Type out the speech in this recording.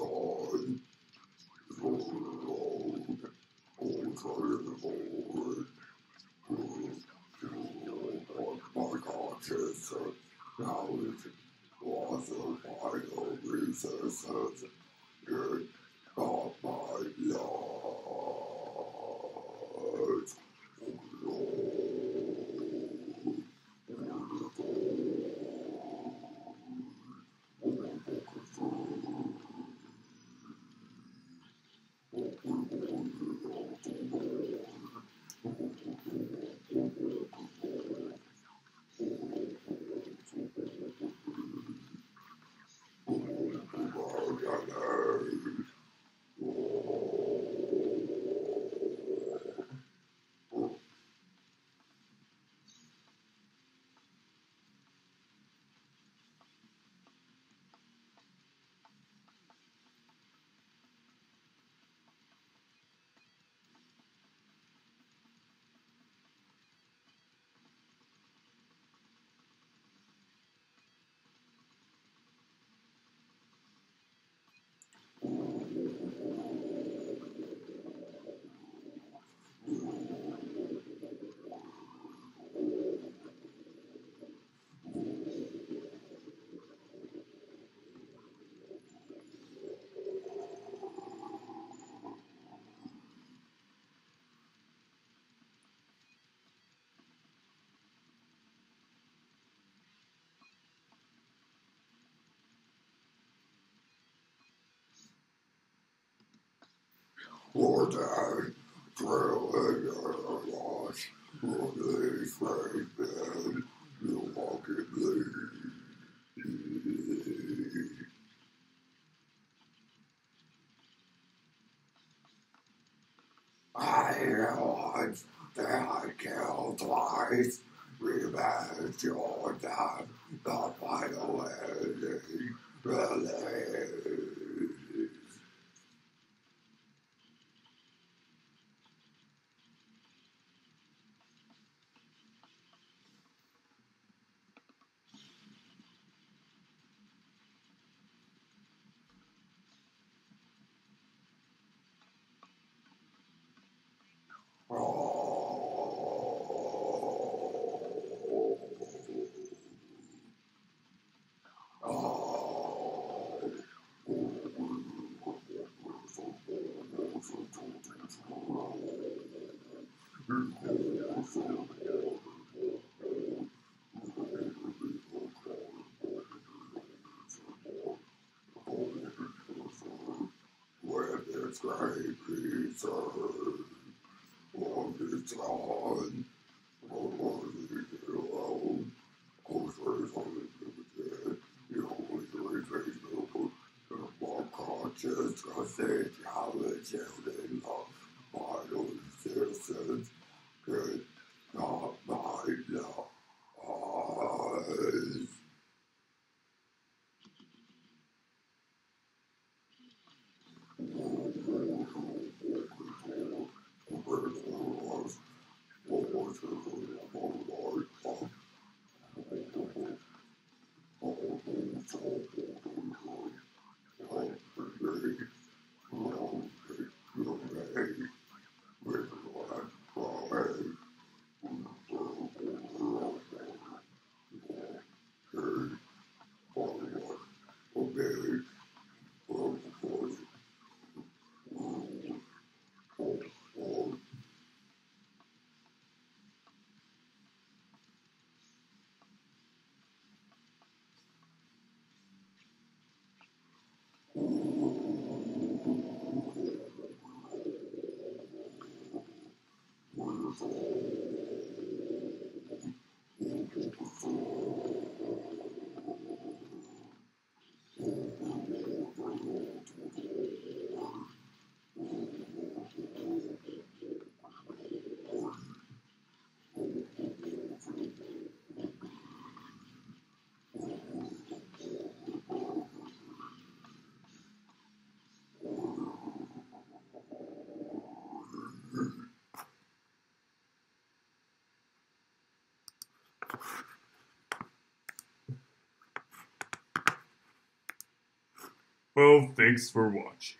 all. My conscience knowledge a vital resources in of my life. Lord, I dwell in your watch. Lord, these great men, you walk in. I want that killed twice. Revenge your death, the final ending. Release. When it's great pizza, on its on the alone, posters on the vital citizens, Right. Thank you. Well, thanks for watching.